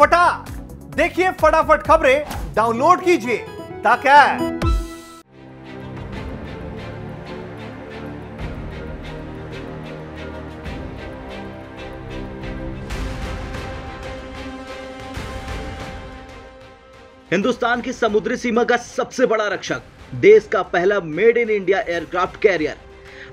फटाक। देखिए फटाफट खबरें, डाउनलोड कीजिए, ताकि हिंदुस्तान की समुद्री सीमा का सबसे बड़ा रक्षक, देश का पहला made in India aircraft carrier,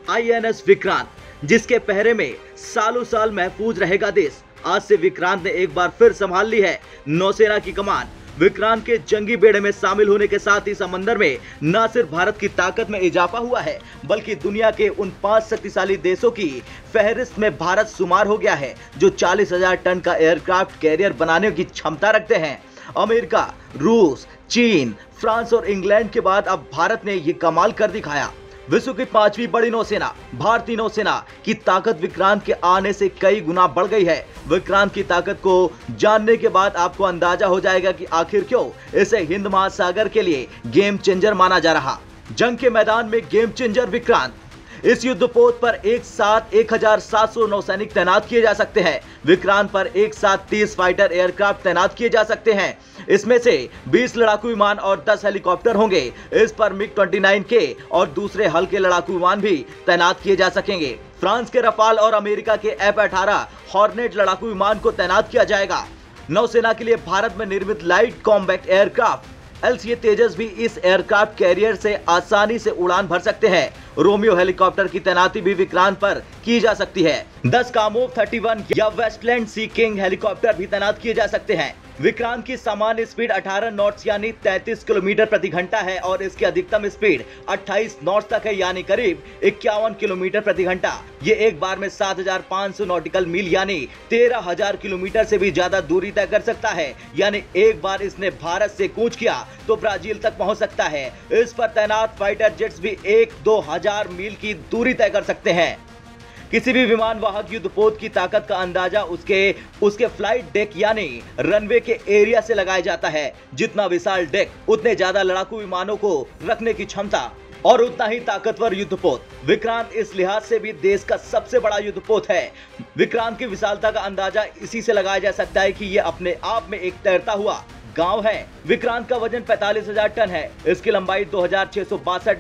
INS Vikrant, जिसके पहरे में सालों साल महफूज रहेगा देश। आज से विक्रांत ने एक बार फिर संभाल ली है नौसेना की कमान। विक्रांत के जंगी बेड़े में शामिल होने के साथ ही समंदर में न सिर्फ़ भारत की ताकत में इजाफा हुआ है, बल्कि दुनिया के उन पाँच शक्तिशाली देशों की फहरिस्त में भारत शुमार हो गया है, जो चालीस हज़ार टन का एयरक्राफ्ट कैरियर बनाने की क्षमता रखते हैं। अमेरिका, रूस, चीन, फ्रांस और इंग्लैंड के बाद अब भारत ने ये कमाल कर दिखाया। विश्व की पांचवी बड़ी नौसेना, भारतीय नौसेना की ताकत विक्रांत के आने से कई गुना बढ़ गई है। विक्रांत की ताकत को जानने के बाद आपको अंदाज़ा हो जाएगा कि आखिर क्यों इसे हिंद महासागर के लिए गेम चेंजर माना जा रहा। जंग के मैदान में गेम चेंजर विक्रांत इस युद्धपोत पर एक साथ एक हज़ार सात सौ नौसैनिक तैनात किए जा सकते हैं। विक्रांत पर एक साथ तीस फाइटर एयरक्राफ्ट तैनात किए जा सकते हैं। इसमें से 20 लड़ाकू विमान और 10 हेलीकॉप्टर होंगे। इस पर मिग 29 के और दूसरे हल्के लड़ाकू विमान भी तैनात किए जा सकेंगे। फ्रांस के रफाल और अमेरिका के एफ़ अठारह हॉर्नेट लड़ाकू विमान को तैनात किया जाएगा। नौसेना के लिए भारत में निर्मित light combat aircraft LCA Tejas भी इस एयरक्राफ्ट कैरियर से आसानी से उड़ान भर सकते हैं। रोमियो हेलीकॉप्टर की तैनाती भी विक्रांत पर की जा सकती है। 10 कामोव 31 या वेस्टलैंड सी किंग हेलीकॉप्टर भी तैनात किए जा सकते हैं। विक्रांत की सामान्य स्पीड 18 नॉट्स यानी 33 किलोमीटर प्रति घंटा है और इसकी अधिकतम स्पीड 28 नॉट्स तक है यानी करीब इक्यावन किलोमीटर प्रति घंटा। ये एक बार में 7,500 नॉटिकल मील यानी 13,000 किलोमीटर से भी ज़्यादा दूरी तय कर सकता है। यानी एक बार इसने भारत से कूच किया तो ब्राज़ील तक पहुँच सकता है। इस पर तैनात फाइटर जेट्स भी एक दो हज़ार मील की दूरी तय कर सकते हैं। किसी भी विमान वाहक युद्धपोत की ताकत का अंदाज़ा उसके उसके फ़्लाइट डेक यानी रनवे के एरिया से लगाया जाता है। जितना विशाल डेक, उतने ज़्यादा लड़ाकू विमानों को रखने की क्षमता और उतना ही ताकतवर युद्धपोत विक्रांत इस लिहाज से भी देश का सबसे बड़ा युद्धपोत है। विक्रांत की विशालता का अंदाज़ा इसी से लगाया जा सकता है कि यह अपने आप में एक तैरता हुआ गाँव है। विक्रांत का वज़न पैतालीस हज़ार टन है। इसकी लंबाई दो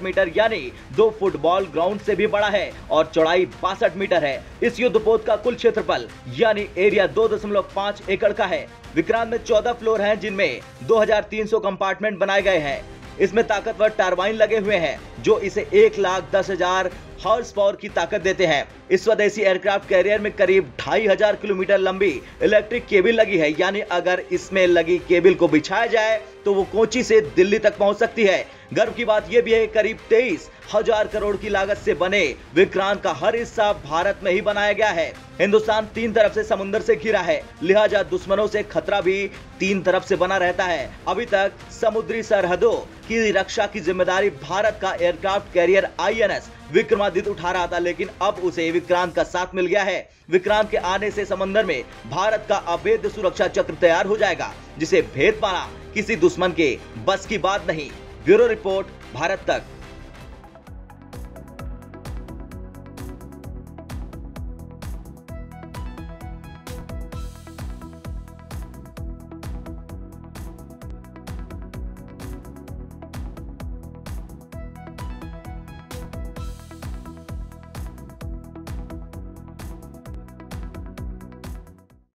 मीटर, यानी दो फुटबॉल ग्राउंड से भी बड़ा है और चौड़ाई बासठ मीटर है। इस युद्धपोत का कुल क्षेत्रफल, यानी एरिया 2.5 एकड़ का है। विक्रांत में 14 फ्लोर हैं, जिनमें 2300 कंपार्टमेंट बनाए गए हैं। इसमें ताकतवर टरबाइन लगे हुए हैं, जो इसे एक लाख दस हज़ार हॉर्स पावर की ताकत देते हैं। इस स्वदेशी एयरक्राफ्ट कैरियर में करीब ढाई हज़ार किलोमीटर लंबी इलेक्ट्रिक केबल लगी है। यानी अगर इसमें लगी केबल को बिछाया जाए तो वो कोची से दिल्ली तक पहुँच सकती है। गर्व की बात यह भी है करीब तेईस हज़ार करोड़ की लागत से बने विक्रांत का हर हिस्सा भारत में ही बनाया गया है। हिंदुस्तान तीन तरफ़ से समुद्र से घिरा है। लिहाजा दुश्मनों से खतरा भी तीन तरफ़ से बना रहता है। अभी तक समुद्री सरहदों की रक्षा की ज़िम्मेदारी भारत का एयरक्राफ्ट कैरियर आईएनएस विक्रमादित्य उठा रहा था, लेकिन अब उसे विक्रांत का साथ मिल गया है। विक्रांत के आने से समंदर में भारत का अवैध सुरक्षा चक्र तैयार हो जाएगा, जिसे भेद पाना किसी दुश्मन के, बस की बात नहीं। ब्यूरो रिपोर्ट, भारत तक।